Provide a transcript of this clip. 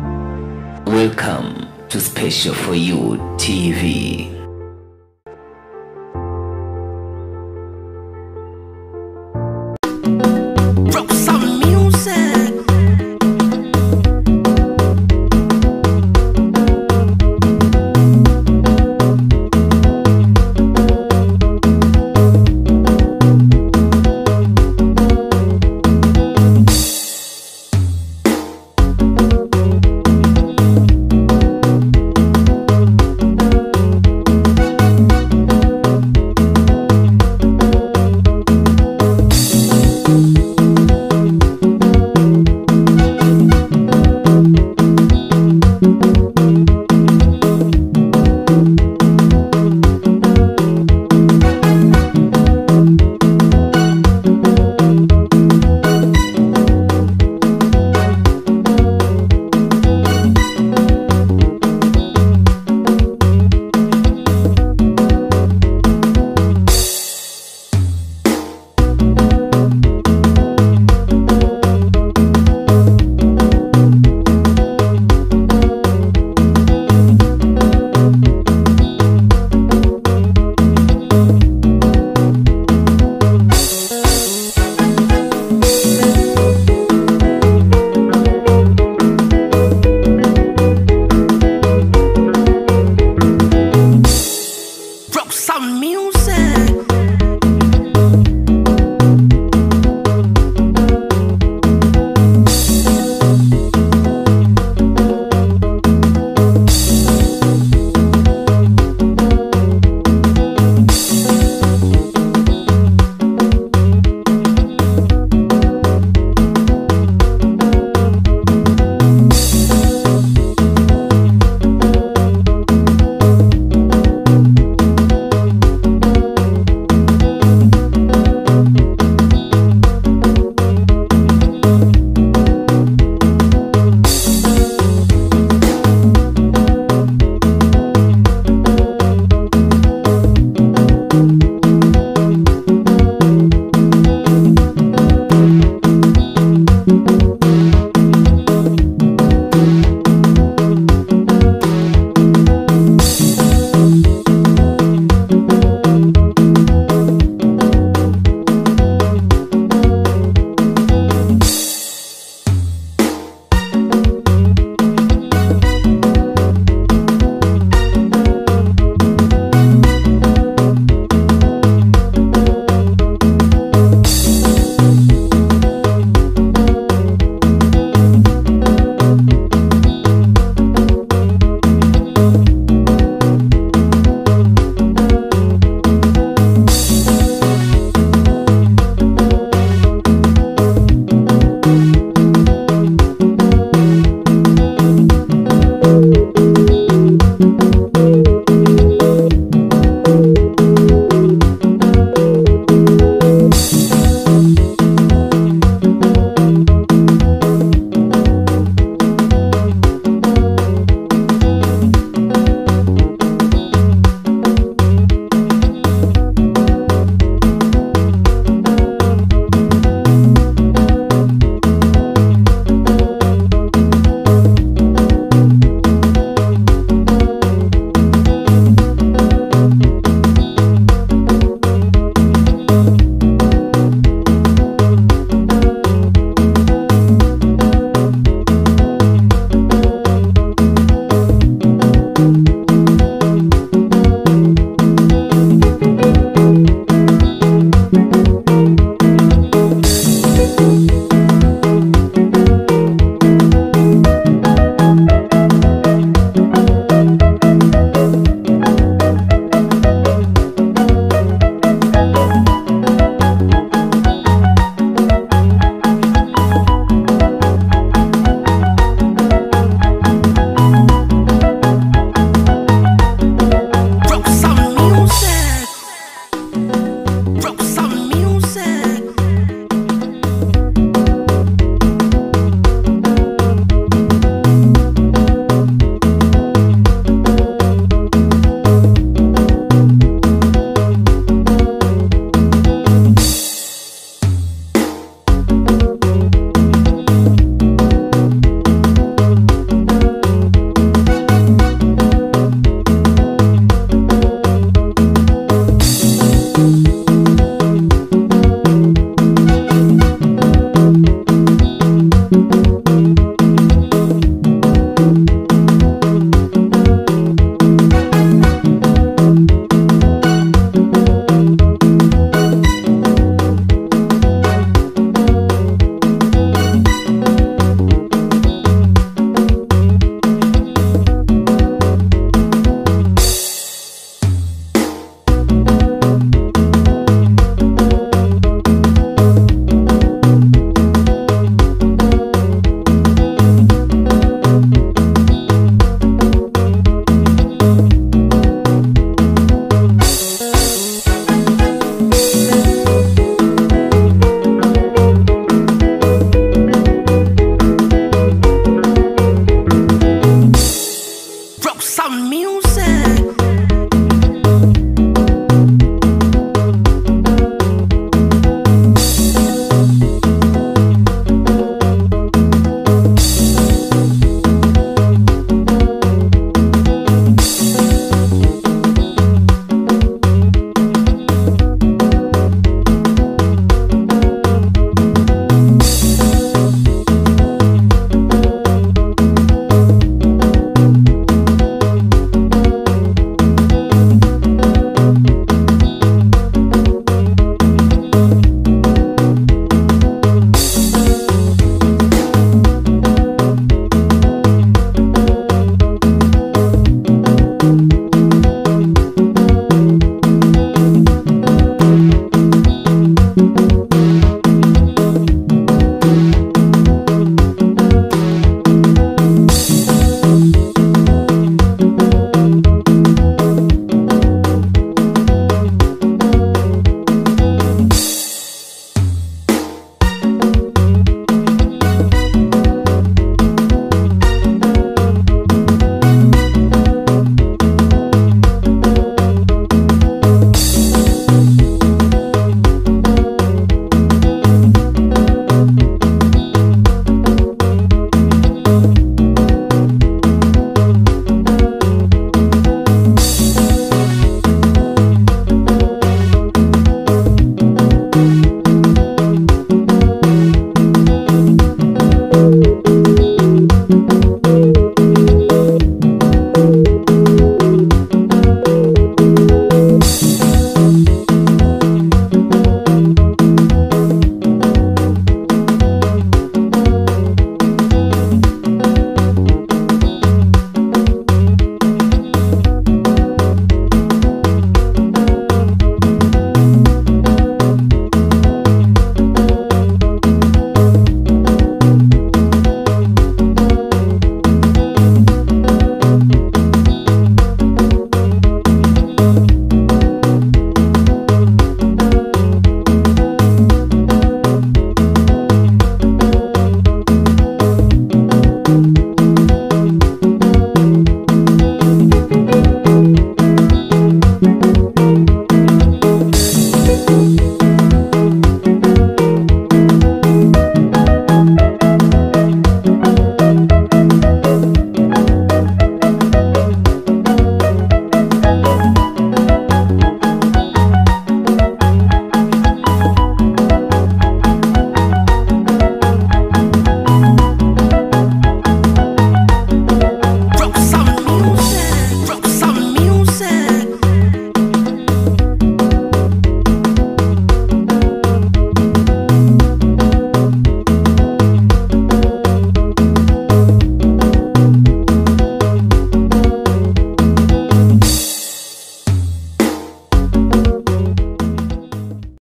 Welcome to Special for You TV.